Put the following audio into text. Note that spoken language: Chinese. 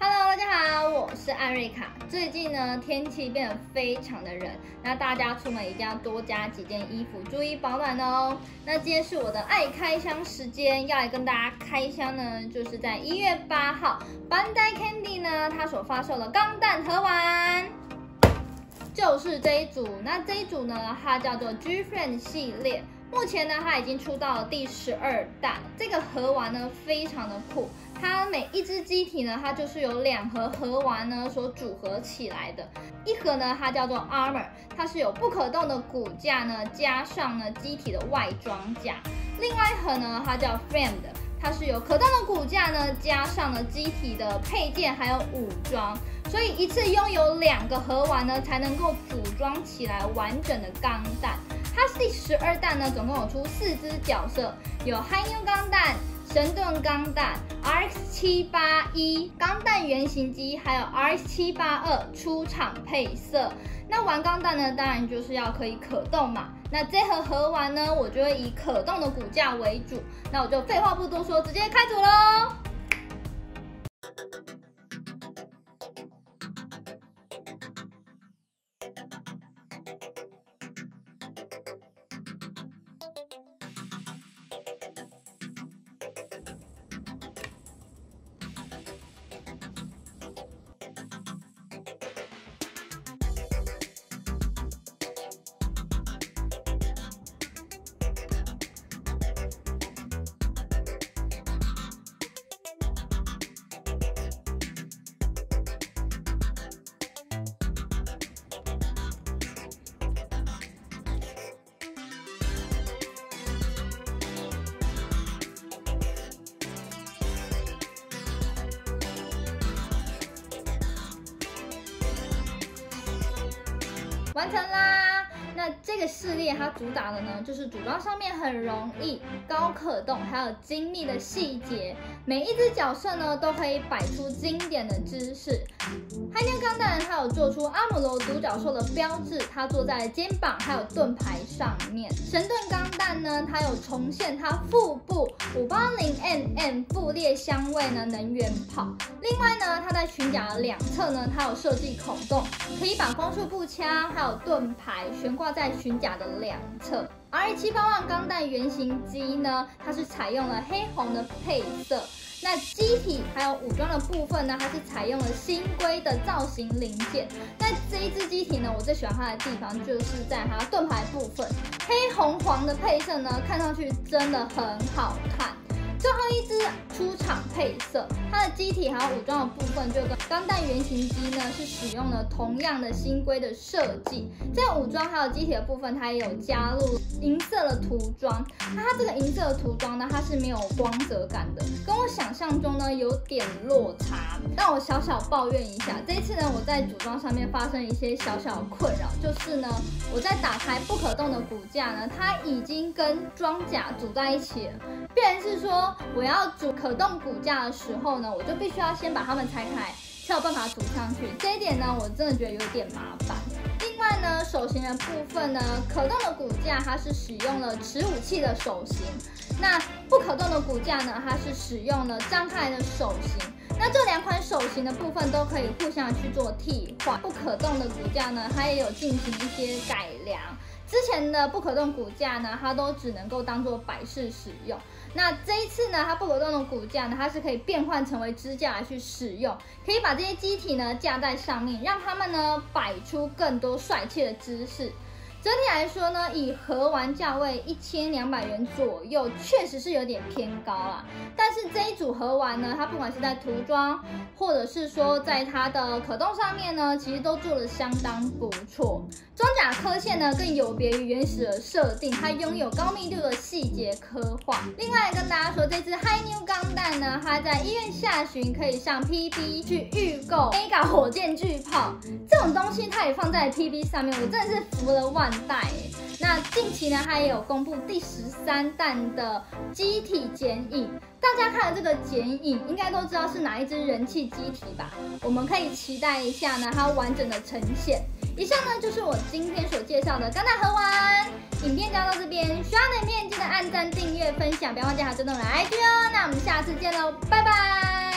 Hello，大家好，我是艾瑞卡。最近呢，天气变得非常的冷，那大家出门一定要多加几件衣服，注意保暖哦。那今天是我的爱开箱时间，要来跟大家开箱呢，就是在一月八号，Bandai Candy 呢，它所发售的钢弹盒玩，就是这一组。那这一组呢，它叫做 G Friend 系列。目前呢，它已经出到了第十二弹。这个盒丸呢，非常的酷。它每一只机体呢，它就是由两盒盒丸呢所组合起来的。一盒呢，它叫做 Armor，它是有不可动的骨架呢，加上呢机体的外装甲。另外一盒呢，它叫 Frame 的，它是有可动的骨架呢，加上了机体的配件还有武装。所以一次拥有两个盒丸呢，才能够组装起来完整的钢弹。它是第十二弹呢，总共有出四只角色，有汉妞钢弹、神盾钢弹、RX 七八一钢弹原型机，还有 RX 七八二出厂配色。那玩钢弹呢，当然就是要可以可动嘛。那这盒盒玩呢，我就会以可动的骨架为主。那我就废话不多说，直接开组喽。完成啦！那这个系列它主打的呢，就是组装上面很容易、高可动，还有精密的细节。每一只角色呢，都可以摆出经典的姿势。海牛钢弹它有做出阿姆罗独角兽的标志，它坐在肩膀还有盾牌上面。神盾呢，它有重现它腹部五八零 mm 布列香味呢能源跑。另外呢，它在裙甲的两侧呢，它有设计孔洞，可以把光束步枪还有盾牌悬挂在裙甲的两侧。R 七八万钢弹原型机呢，它是采用了黑红的配色。机体还有武装的部分呢，它是采用了新规的造型零件。那这一只机体呢，我最喜欢它的地方就是在它盾牌部分，黑红黄的配色呢，看上去真的很好看。最后一只出厂配色，它的机体还有武装的部分，就跟钢弹原型机呢是使用了同样的新规的设计，在武装还有机体的部分，它也有加入银色的涂装。那它这个银色的涂装呢，它是没有光泽感的，跟我想象中呢有点落差。让我小小抱怨一下，这一次呢我在组装上面发生一些小小的困扰，就是呢我在打开不可动的骨架呢，它已经跟装甲组在一起了，变成是说。我要组可动骨架的时候呢，我就必须要先把它们拆开，才有办法组上去。这一点呢，我真的觉得有点麻烦。另外呢，手型的部分呢，可动的骨架它是使用了持武器的手型，那不可动的骨架呢，它是使用了张开的手型。那这两款手型的部分都可以互相去做替换。不可动的骨架呢，它也有进行一些改良。之前的不可动骨架呢，它都只能够当做摆饰使用。那这一次呢，它不可动的骨架呢，它是可以变换成为支架来去使用，可以把这些机体呢架在上面，让他们呢摆出更多帅气的姿势。整体来说呢，以盒玩价位一千两百元左右，确实是有点偏高啦。但是这一组盒玩呢，它不管是在涂装，或者是说在它的可动上面呢，其实都做的相当不错。装甲刻线呢，更有别于原始的设定，它拥有高密度的细节刻画。另外跟大家说，这只 Hi New 钢弹呢，它在一月下旬可以上 PB 去预购 Mega 火箭巨炮这种东西，它也放在 PB 上面，我真的是服了万。代。那近期呢，它也有公布第十三弹的机体剪影，大家看了这个剪影，应该都知道是哪一只人气机体吧？我们可以期待一下呢，它完整的呈现。以上呢就是我今天所介绍的钢弹盒玩影片，就到这边。喜欢的影片记得按赞、订阅、分享，不要忘记还有追踪我的 IG 哦。那我们下次见喽，拜拜。